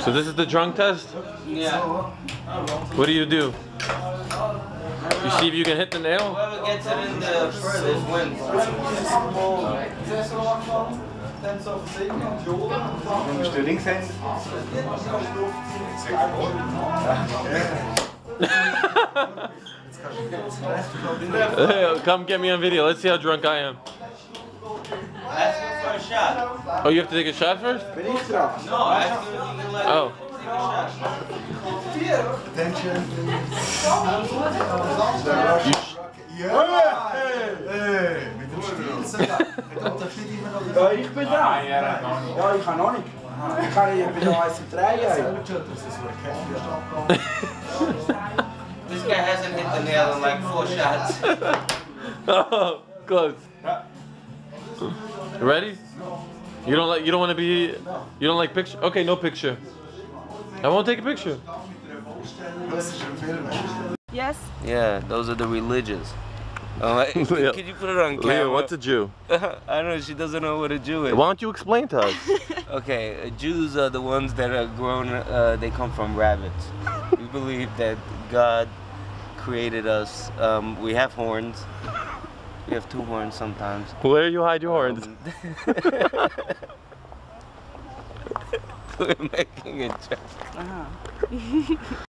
So this is the drunk test? Yeah. What do you do? You see if you can hit the nail? Whoever gets it in the furthest wins. Bist du Linkshänder? Hey, come get me on video. Let's see how drunk I am. For a shot. Oh, you have to take a shot first? Bin ich dran? No, if you can let Oh. him take a shot. Attention. Ja! Hey! Mit dem Spiel sogar. Hat das nicht immer noch Ja, ich bin dran. Ja, ich kann noch nicht. Ich kann ich bin noch eins. This guy hasn't hit the nail in like four shots. Oh, close. Ready? You don't like. You don't want to be. You don't like picture. Okay, no picture. I won't take a picture. Das ist ein Film. Yes. Yeah, those are the religions. Oh, Leo. could you put it on camera? Leo, what's a Jew? I don't know. She doesn't know what a Jew is. Why don't you explain to us? Okay, uh, Jews are the ones that are grown. Uh, they come from rabbits. we believe that God created us. Um, we have horns. We have two horns sometimes. Where do you hide your horns? We're making a joke. Uh-huh.